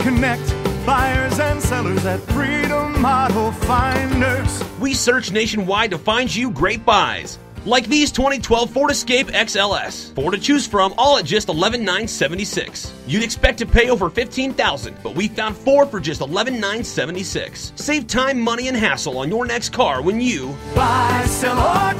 connect buyers and sellers at Freedom Auto Finders. We search nationwide to find you great buys. Like these 2012 Ford Escape XLS. Four to choose from, all at just $11,976. You'd expect to pay over $15,000, but we found four for just $11,976. Save time, money, and hassle on your next car when you Buy, sell, or.